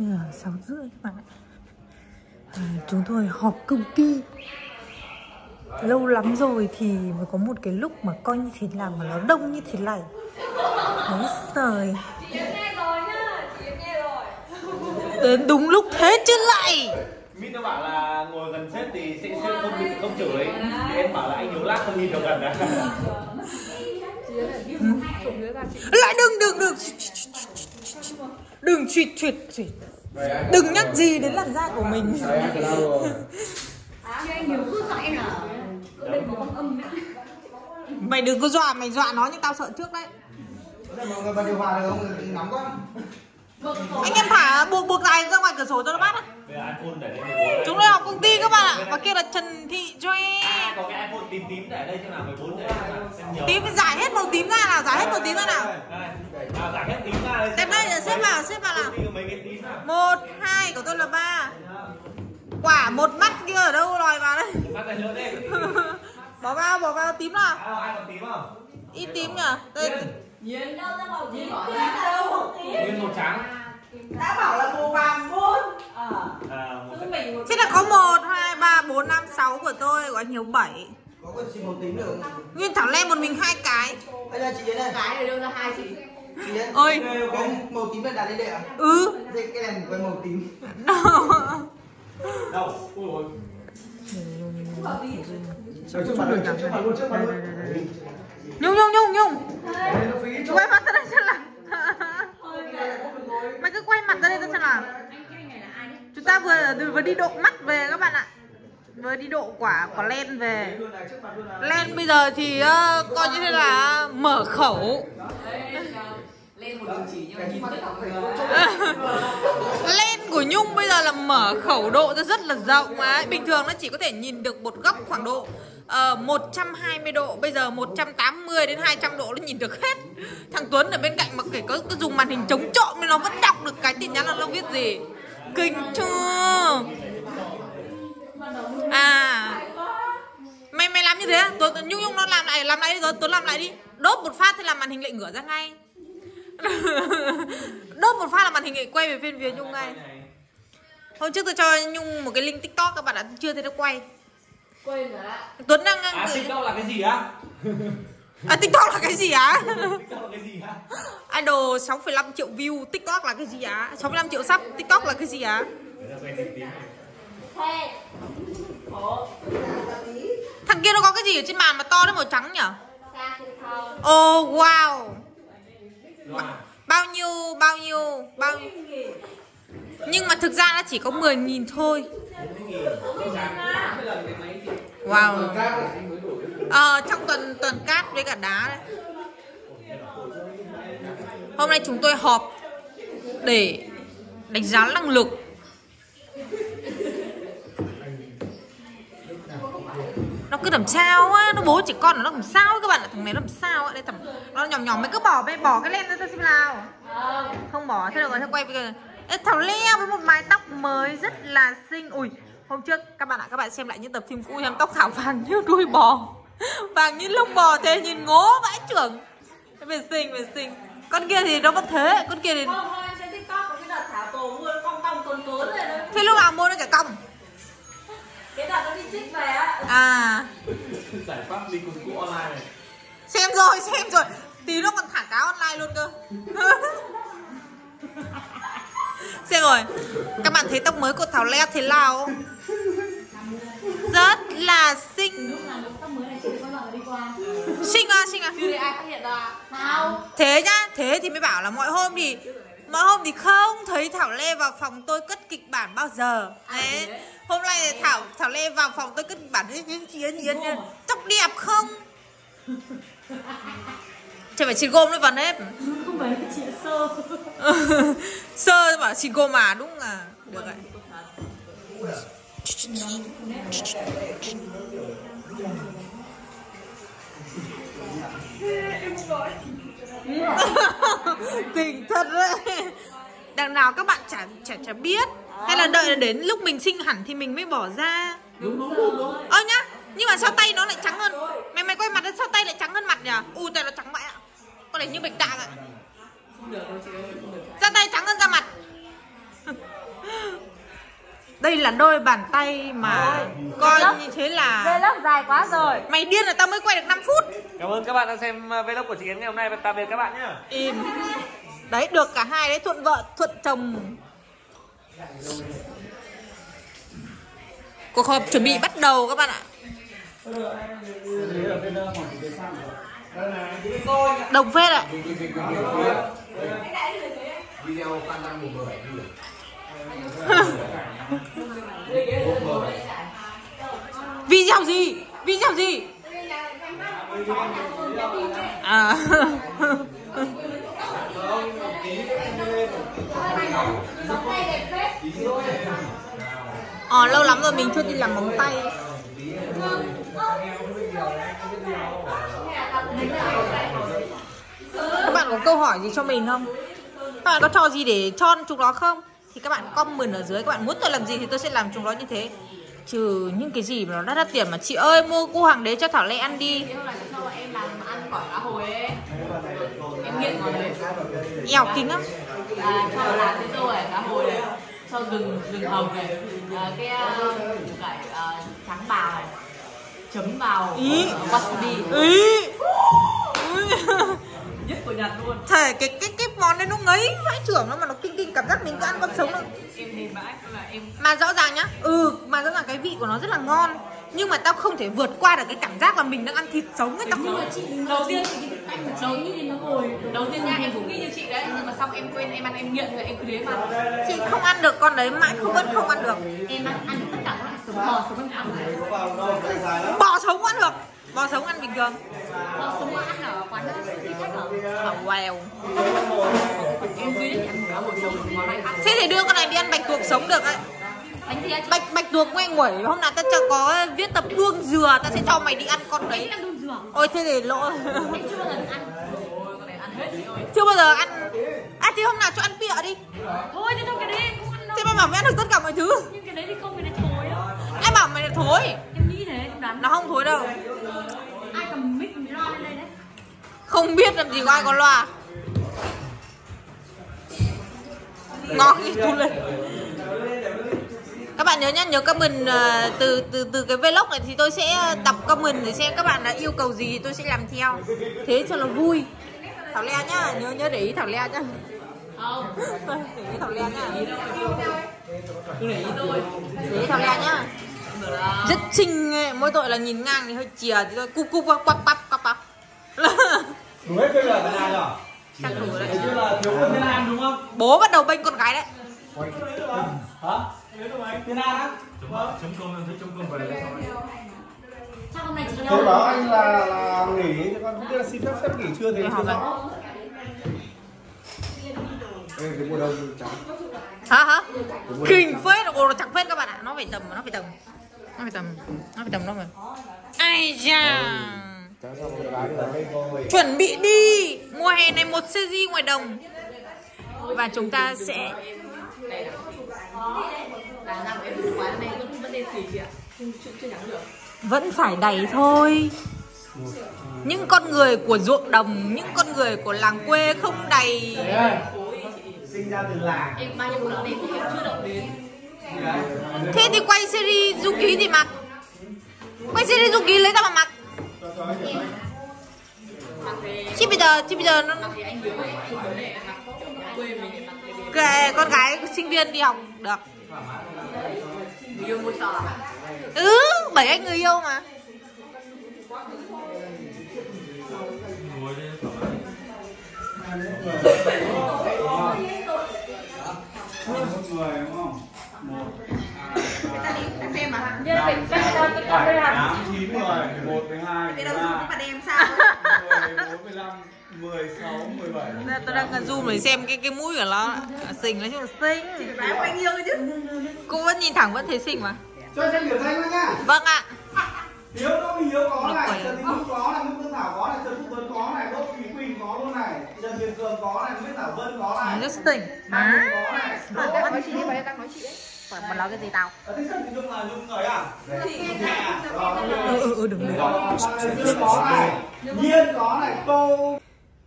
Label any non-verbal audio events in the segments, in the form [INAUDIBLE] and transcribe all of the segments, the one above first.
Bây giờ 6 rưỡi các bạn ạ à, Chúng tôi họp công ty Lâu lắm rồi thì mới có một cái lúc mà coi như thế nào mà nó đông như thế này Đấy trời Đến đúng lúc thế chứ lại Min nó bảo là ngồi gần sếp thì sẽ sếp không bị không chửi thì em bảo là anh Hiếu lát không nhìn được gần à Lại đừng đừng đừng Đừng truyệt truyệt truyệt Đừng nhắc gì đến làn da của mình Mày đừng có dọa, mày dọa nó nhưng tao sợ trước đấy mọi người bật điều hòa được không? Nóng quá. Anh em thả buộc buộc dài ra ngoài cửa sổ cho nó bắt á. Đây 14 Chúng tôi học công ty các bạn ạ. Và kia là Trần Thị Joe À, có cái iPhone tím tím để đây cho nào 14 để Tím giải hết màu tím ra nào, giải hết màu tím ra nào. Giải hết tím ra đây Xem đây, là xếp vào, xếp vào nào. Một hai của tôi là ba. Quả một mắt kia ở đâu lòi vào đây? [LAUGHS] Bỏ vào, bỏ vào tím nào? À, ai còn đâu ra Ít tím nhỉ Đây, Nguyên màu trắng đã bảo là màu vàng luôn À, một Thế là có 1, 2, 3, 4, 5, 6 của tôi anh Hiếu 7 Có con xịt màu tím được? Nguyên Thảo Lê một mình hai cái Đây là chị đến này. cái này đâu ra hai chị Chị đến. Ơi. Có màu tím này đặt lên đây ạ. Ừ Đây cái này có màu tím. đâu? Ui ôi Ở trước mặt luôn, trước mặt luôn, trước mặt luôn. Nhung nhung nhung nhung Đây. Quay mặt ra đây xem quay mặt ra đây ta xem nào. Chúng ta vừa vừa đi độ mắt về các bạn ạ. Vừa đi độ quả quả len về. Len bây giờ thì uh, coi như thế là mở khẩu lên một đường chỉ nhưng mà nhìn tất cả mọi người Len [LAUGHS] của Nhung bây giờ là mở khẩu độ ra rất là rộng ấy. Bình thường nó chỉ có thể nhìn được một góc khoảng độ uh, 120 độ. Bây giờ 180 đến 200 độ nó nhìn được hết. Thằng Tuấn ở bên cạnh mà kể có, có dùng màn hình chống trộm nên nó vẫn đọc được cái tin nhắn là nó viết gì. Kinh chưa À. Mày mày làm như thế à? Tuấn, Nhung Nhung nó làm lại Làm lại đi Tuấn, Tuấn làm lại đi. Đốt một phát thì làm màn hình lại ngửa ra ngay Đốt một phát là màn hình lại quay về bên phía Nhung ngay. Hôm trước tôi cho Nhung một cái link tiktok các bạn đã chưa thấy nó quay. Rồi ạ Tuấn đang đang À, gửi TikTok là cái gì á? À tiktok là cái gì á? TikTok là cái gì á? Idol 6,5 triệu view tiktok là cái gì á? 65 triệu sub tiktok là cái gì á? Thằng kia nó có cái gì ở trên màn mà to đến màu trắng thao Oh wow Bao nhiêu bao nhiêu bao nhiêu? Nhưng mà thực ra nó chỉ có 10.000 thôi. Wow. Ờ trong tuần tuần cát với cả đá đấy. Hôm nay chúng tôi họp Để đánh giá năng lực. Cứ làm sao á nó bố chỉ con nó làm sao ấy các bạn ạ thằng này nó làm sao á đây thằng nó nhỏ nhỏ mày cứ bỏ bên bỏ cái lên ra xem nào. Không bỏ thế được rồi thế quay bây giờ Ê, thảo leo với một mái tóc mới rất là xinh. Ui hôm trước các bạn ạ các bạn xem lại những tập phim cũ em tóc thảo vàng như đuôi bò. [LAUGHS] Vàng như lông bò thế nhìn ngố vãi trưởng. Về xinh về xinh. Con kia thì nó vẫn thế con kia thì không thôi em xem tiktok có cái đợt thảo tổ mua cong cong cồn cồn này đấy. Thế lúc nào mua nó chả cong cái đợt nó đi trích về á. À. [LAUGHS] Giải pháp đi cùng cũ online này. xem rồi xem rồi. Tí nó còn thả cáo online luôn cơ. [LAUGHS] Xem rồi. Các bạn thấy tóc mới của thảo leo thế nào? Không? rất là xinh. Tóc mới này chưa bao giờ đi qua? Xinh à xinh à. Chưa thấy ai phát hiện ra sao thế nhá thế thì mới bảo là mọi hôm thì mọi hôm thì không thấy thảo lê vào phòng tôi cất kịch bản bao giờ. Đấy hôm nay thảo thảo lê vào phòng tôi kịch bản ấy những chiến chiến tóc đẹp không? Chẳng phải xịt gôm nó vào nếp. Không phải chị sơ. [LAUGHS] Sơ bảo xịt gôm mà đúng là Được rồi. Kinh [LAUGHS] thật đấy. Đằng nào các bạn chả, chả, chả biết Hay là đợi đến lúc mình sinh hẳn thì mình mới bỏ ra? Đúng đúng đúng đúng. Ơ nhá Nhưng mà sao tay nó lại trắng hơn. Mày mày quay mặt lên sao tay lại trắng hơn mặt nhỉ? Ui tay nó trắng mẹ ạ. Con này như bạch tạng ạ. Không được đâu chị ơi không được Da tay trắng hơn da mặt. [LAUGHS] Đây là đôi bàn tay mà coi như thế là Vlog dài quá rồi. Mày điên là tao mới quay được 5 phút. Cảm ơn các bạn đã xem uh, vlog của chị Yến ngày hôm nay và tạm biệt các bạn nhé. im. Đấy được cả hai đấy thuận vợ thuận chồng cuộc họp chuẩn bị bắt đầu các bạn ạ. Đồng phết ạ. [LAUGHS] Video gì? Video gì? À. [LAUGHS] Ờ lâu lắm rồi mình chưa đi làm móng tay Các bạn có câu hỏi gì cho mình không? Các bạn có cho gì để cho chúng nó không? Thì các bạn comment ở dưới Các bạn muốn tôi làm gì thì tôi sẽ làm chúng nó như thế Trừ những cái gì mà nó đắt đắt tiền mà Chị ơi mua cu hoàng đế cho Thảo Lê ăn đi nghèo em làm ăn quả hồi ấy Em nghiện đấy kính lắm à, cho làm cái rồi này cá hồi đấy cho gừng gừng hồng này à, cái uh, cải uh, trắng bào này chấm vào Ý. uh, wasabi Ý. [LAUGHS] Nhất của nhật luôn. Thể cái cái cái món đấy nó ngấy vãi trưởng nó mà nó kinh kinh cảm giác mình cứ ăn con sống nó em em Mà rõ ràng nhá Ừ mà rõ ràng cái vị của nó rất là ngon Nhưng mà tao không thể vượt qua được cái cảm giác là mình đang ăn thịt sống ấy tao không đầu tiên đầu tiên nó ngồi đầu tiên nha em cũng nghĩ như chị đấy nhưng mà xong em quên em ăn em nghiện rồi em cứ thế mà. Chị không ăn được con đấy mãi không vẫn không ăn được. Em ăn ăn tất cả các loại sống bò sống ăn này Bò sống ăn được. Bò sống ăn bình thường. Bò sống mà ăn ở quán sushi khách ở À, wow em duy nhất ăn hồi sống ăn. Thế thì đưa con này đi ăn bạch tuộc sống được ấy bánh gì Bạch bạch tuộc ngoe nguẩy. Hôm nào tao cho có viết tập hương dừa Tao sẽ cho mày đi ăn con đấy. Ôi thế thì lỗ. Chưa bao giờ ăn. À thì hôm nào cho ăn pịa đi. Thôi thế thôi cái đấy không ăn đâu. Thế mà bảo mày ăn được tất cả mọi thứ. Nhưng cái đấy thì không cái đấy thối đâu Ai bảo mày là thối. Em nghĩ thế em đoán Nó không thối đâu. Ai cầm mic lo lên đây đấy? Không biết làm gì có ai có loa. Ngon thì thu lên các bạn nhớ nhá, nhớ comment ờ, từ từ từ cái vlog này thì tôi sẽ đọc comment để xem các bạn đã yêu cầu gì thì tôi sẽ làm theo. Thế cho nó vui. Thảo Lea nhá, nhớ nhớ để ý Thảo Lea nhá. không để ý Thảo Lea nhá. cứ để ý thôi Để ý Thảo Lea nhá. Rất xinh ấy, mỗi tội là nhìn ngang thì hơi chìa thì thôi cúp cúp quắp quắp quắp quắp. Đủ hết bây giờ cả nhà nhở? Chắc đủ đấy. Là thiếu quân Thiên An đúng không? Bố bắt đầu bênh con gái đấy. Hả? Thiên An á? chắc hôm nay chị Tôi đâu bảo anh là là nghỉ chứ con không biết là xin phép phép nghỉ chưa thì chưa học rõ. Ê, cái mùa đông trắng. hả hả? Kinh phết ồ nó chẳng phết các bạn ạ. Nó phải tầm nó phải tầm. Nó phải tầm nó phải tầm nó phải ai da. Trắng rồi. chuẩn bị đi. Mùa hè này một cg ngoài đồng. Và chúng ta sẽ là ra của em đủ quán này vẫn vẫn đen xì chị ạ không chưa chưa nhắn được vẫn phải đẩy thôi. Những con người của ruộng đồng những con người của làng quê không đầy Sinh ra từ làng. em bao nhiêu lần đen thì em chưa động đến thế thì quay series du ký thì mặc. Quay series du ký lấy ra mà mặc. Chứ bây giờ chứ bây giờ nó kệ con gái sinh viên đi học được Người yêu mua trò Ừ, bảy anh người yêu mà. Cái ta đi, xem mà Như là mình, cái ta đi, cái ta đi Bảy, tám, chín người, một, mười hai, mười ba. Cái đâu giúp các bạn em sao? 15, 17 tôi đang cần zoom để xem cái cái mũi của nó Xinh, nói chung là xinh. Chị phải bao nhiêu chứ. Cô vẫn nhìn thẳng vẫn thấy xinh mà. Cho xem biểu thanh luôn nha. Vâng ạ. Hiếu Đỗ Minh Hiếu có này, Trần Thị Dung có này, Nguyễn Phương Thảo có này, Trần Thị Tuấn có này, Đỗ Thúy Quỳnh có luôn này, Trần Việt Cường có này, Nguyễn Thảo Vân có này. Rất xinh. Mà Đang nói chị đi, đang nói chị đấy. Mà nói cái gì tao? Ờ, thế Trần Thị Dung là Dung rồi à? Chị nghe rồi, ừ đừng Rồi, Trần có này, Nhiên có này, Tô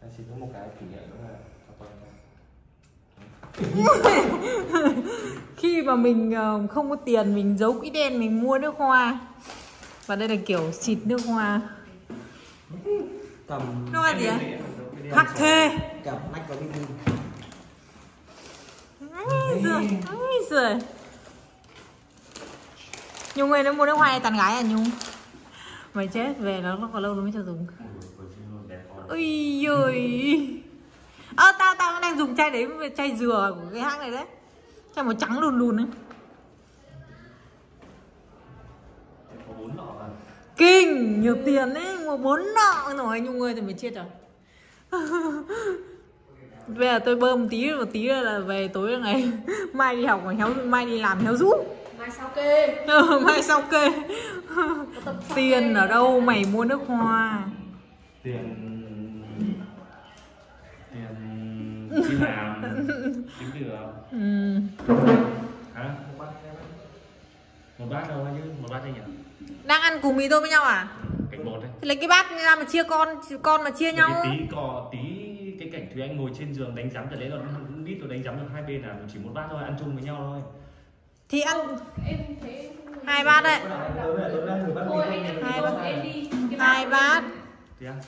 Anh chỉ có một cái kỷ niệm nữa là [LAUGHS] khi mà mình ờ, không có tiền mình giấu quỹ đen mình mua nước hoa. Và đây là kiểu xịt nước hoa. Tầm nước hoa gì ạ? hắc thê. cặp nách có cái gì ôi giời. Nhung ơi nó mua nước hoa tàn gái à Nhung Mày chết về nó nó còn lâu nó mới cho dùng. Ôi giời Ơ tao tao đang dùng chai đấy chai dừa của cái hãng này đấy. Chai màu trắng lùn lùn ấy. Có bốn lọ à? Kinh, nhiều tiền đấy, mua bốn nọ rồi Nhung ơi thì mày chết rồi. Bây giờ tôi bơm tí một tí là về tối ngày. [LAUGHS] Mai đi học còn héo, mai đi làm héo rũ mai sau kê? Ờ, [LAUGHS] mai sau kê? Tiền ở đâu? Mày mua nước hoa. Tiền tiền đi làm. Tính được ừ. hả? Một bát đâu chứ? Một bát đây nhỉ? Đang ăn cùng mì tôm với nhau à? cạnh bột đấy. Thì lấy cái bát ra mà chia con con mà chia nhau tí cò tí cái cảnh Thúy Anh ngồi trên giường đánh giám từ đấy là lít tôi đánh giám được hai bên là chỉ một bát thôi ăn chung với nhau thôi Thì ăn hai bát đấy. Hai bát. em đi. cái Hai bát.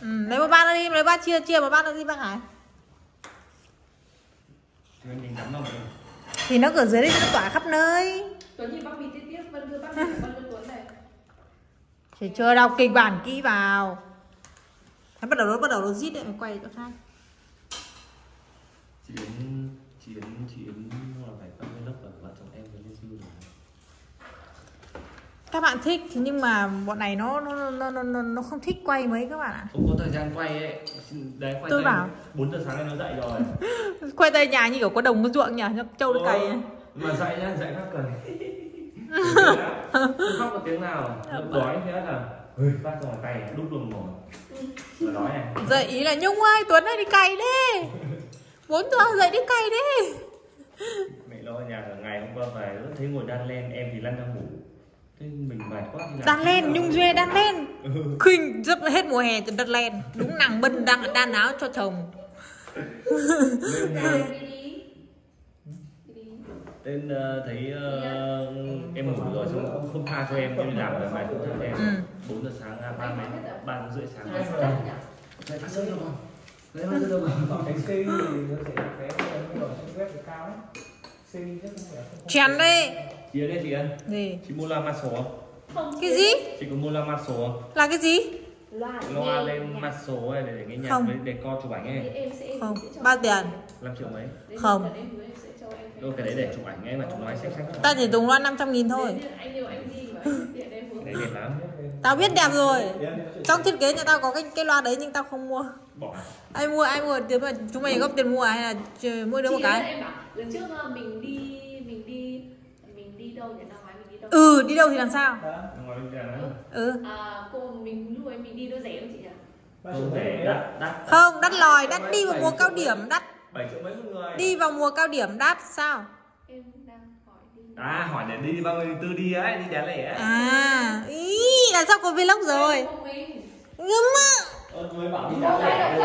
ừ, Lấy một bát ra đi, lấy bát chia chia một bát ra đi bác Hải Thì nó ở dưới đây nó tỏa khắp nơi. Tuấn thì chờ đọc kịch bản kỹ vào. Thế bắt đầu nó bắt đầu nó rít đấy, mày quay chỗ khác chị Yến chị Yến chị Yến là phải các cái lớp ở vợ chồng em với Lê Sư rồi Các bạn thích, thì nhưng mà bọn này nó nó, nó, nó, nó, nó không thích quay mấy các bạn ạ. Không có thời gian quay ấy. Đấy quay Tôi tới bảo. 4 giờ sáng nay nó dậy rồi. [LAUGHS] Quay tay nhà như kiểu có đồng có ruộng nhỉ, cho trâu nó cày. mà dậy nhá dậy cười. [LAUGHS] Không khóc một tiếng nào. Lúc đói thế là phát ra ngoài tay đút luôn mồm là đói này. Dậy ý là Nhung ơi, Tuấn ơi đi cày đi. [LAUGHS] 4 giờ dậy đi cày đi. Mẹ lo nhà cả ngày hôm qua về thấy ngồi đan len em thì lăn ra ngủ mình mệt quá Đan rồi. Nhung Duê đan lên. Khinh, rất hết mùa hè từ đan lên. Đúng nàng bân đang đan áo cho chồng. Nên, Ra ờ, em đi đi. Đi đi tên ờ, thấy ờ, em ngủ rồi xong cũng không tha cho em em đi làm rồi mày cũng tha cho em. Ừ. 4 giờ sáng ba mấy ba rưỡi sáng nhỉ? Dậy phát Cái thì nó sẽ nó web thì cao Chèn đi chị ơi chị ơi. Gì? chị mua la mặt số không? Không. Cái gì? chị có mua la mặt số không? Là cái gì? Loa loa lên mặt số này để nghe nhạc Không. với để co chụp ảnh ấy. Em sẽ Không, bao tiền? 5 triệu mấy? Không. lần em hứa em sẽ cho em cái- đâu cái đấy để chụp ảnh ấy mà chúng nói xách xách Ta chỉ dùng loa 500 nghìn thôi. đấy đẹp lắm. Tao biết đẹp rồi. Trong thiết kế nhà tao có cái cái loa đấy nhưng tao không mua. Bỏ Ai mua, ai mua, tiền mà chúng mày góp tiền mua à? hay là mỗi đứa một cái? em bảo lần trước ờ, mình đi Ừ, đi đâu thì làm sao? Ừ. À, cô mình lúc ấy mình đi đâu rẻ không chị nhỉ? Không rẻ đắt đắt Không, đắt lòi, đắt đi vào mùa cao điểm, đắt. 7 triệu mấy một người? Đi vào mùa cao điểm đắt, sao? em đang hỏi đi. À hỏi để đi bao nhiêu tư đi ấy đi đá lẻ À, ý, là sao có vlog rồi. Ờ, mới bảo đi đá lẻ.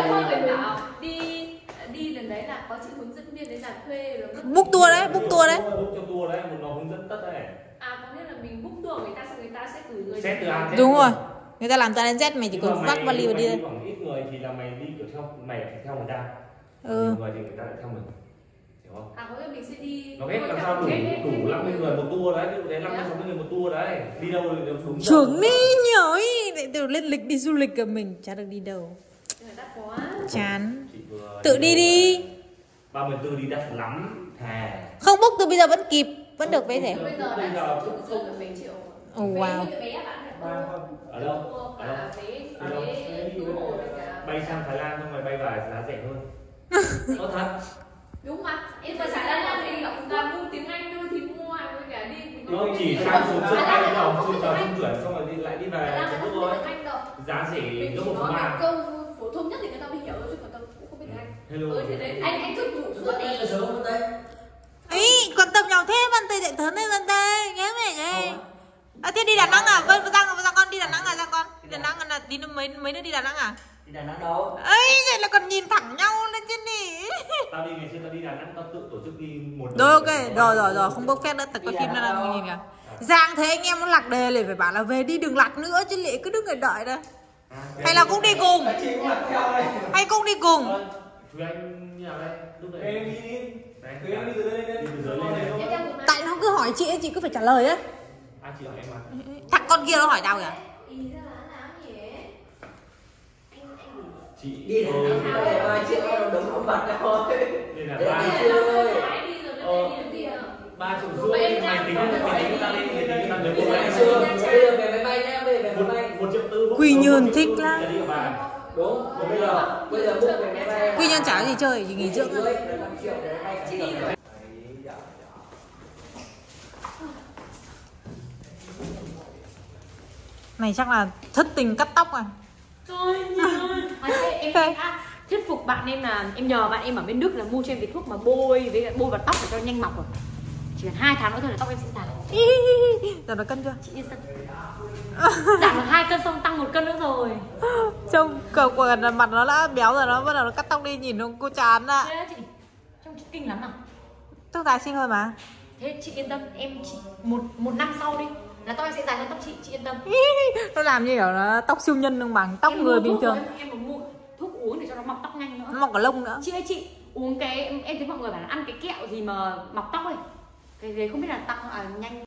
đi đi lần đấy là có chị hướng dẫn viên đấy là thuê rồi book tour đấy, book tour đấy. Book cho tour đấy một nó hướng dẫn tất đấy à có nghĩa là mình book tour người ta xong người ta sẽ gửi người xét từ A đến Đúng rồi. Người ta làm ra đến Z mày chỉ cần vác vali và đi thôi. khoảng ít người thì là mày đi kiểu theo mày phải theo người ta. Ừ. nhiều người thì người ta lại theo mình hiểu không? À có nghĩa mình sẽ đi nó ghép làm sao đủ đủ 50 người một tour đấy ví dụ đấy 50 60 người một tour đấy. Đi đâu thì đều đúng. Trưởng đi nhở ý Lại từ lên lịch đi du lịch của mình. Chả được đi đâu. Chán. Tự đi đi 34 đi. đắt lắm thề. Không book từ bây giờ vẫn kịp Vẫn được vé rẻ. Bây giờ Bây đã giờ chục rưỡi được mấy triệu Oh, Vé wow. không. Ở đâu ở đâu Ở đâu? bay sang Thái Lan xong rồi bay vào giá rẻ hơn. [LAUGHS] Có thật. Đúng mà. Em mà chả đang làm gì toàn mua tiếng anh thôi thì mua với cả đi. Thì nó chỉ sang xuống sân bay Thái Lan vào không xuống có vào tiếng trung chuyển xong rồi đi lại đi Thái Lan về không Trung Quốc thôi. Giá rẻ gấp một ba. câu phổ thông nhất thì người ta mới hiểu thôi chứ còn tao cũng không biết tiếng Anh. Hello. Ừ thì đấy anh anh thức ngủ suốt đi Ý, nhau thế? Văn Tây dạy thớn đấy Văn Tây Nhớ mẹ nhé À thế đi Đà Nẵng à? Vâng, Giang, Giang con đi Đà Nẵng à? Giang con? Đi Đà Nẵng à? Đi mấy mấy đứa đi Đà Nẵng à? đi Đà Nẵng đâu? Ấy vậy là còn nhìn thẳng nhau lên chứ nhỉ? Tao đi ngày xưa tao đi Đà Nẵng tao tự tổ chức đi một rồi ok. Rồi rồi rồi. Không bốc phét nữa tao có phim là nhìn kìa. Giang thấy anh em nó lạc đề lại phải bảo là về đi đừng lạc nữa chứ lệ cứ đứng ở đợi đây. À, hay là cũng đi cùng? Đây. Hay cũng đi cùng? Ờ, Thùy Anh như nào đây lúc đấy em lên lên tại nó cứ hỏi chị ấy, chị cứ phải trả lời à chị hỏi em mà thằng con kia nó hỏi tao kìa chị đi ờ, để ba triệu nó đúng không mặt thôi đây là để ba ờ, ba triệu rưỡi mày tính mày tính ta đi mày tính ta xưa bây giờ về máy bay nhá về một máy bay một triệu tư Quy Nhơn triệu thích lắm. Đúng bây giờ bây giờ về bay quy nhân trả gì chơi chỉ nghỉ dưỡng rưỡi thôi. là 5 triệu để máy bay chỉ được này chắc là thất tình cắt tóc à? Trời ơi [LAUGHS] em thuyết phục bạn em là em nhờ bạn em ở bên Đức là mua cho em cái thuốc mà bôi với lại bôi vào tóc để cho nhanh mọc rồi chỉ cần hai tháng nữa thôi là tóc em sẽ dài giờ nó cân chưa? Chị yên tâm. [LAUGHS] Giảm được hai cân xong tăng một cân nữa rồi. Trông cờ quần là mặt nó đã béo rồi nó bắt đầu nó cắt tóc đi nhìn nó cô chán ạ. Thế chị trông chị kinh lắm à? Tóc dài xinh hơn mà. Thế chị yên tâm em chị một một năm sau đi là tóc em sẽ dài hơn tóc chị chị yên tâm. Nó làm như kiểu là tóc siêu nhân không bằng tóc Em người bình thường. em, em còn mua thuốc uống để cho nó mọc tóc nhanh nữa. Nó mọc cả lông nữa. Chị ơi chị uống cái em thấy mọi người bảo là ăn cái kẹo gì mà mọc tóc ấy cái đấy không biết là tăng à, nhanh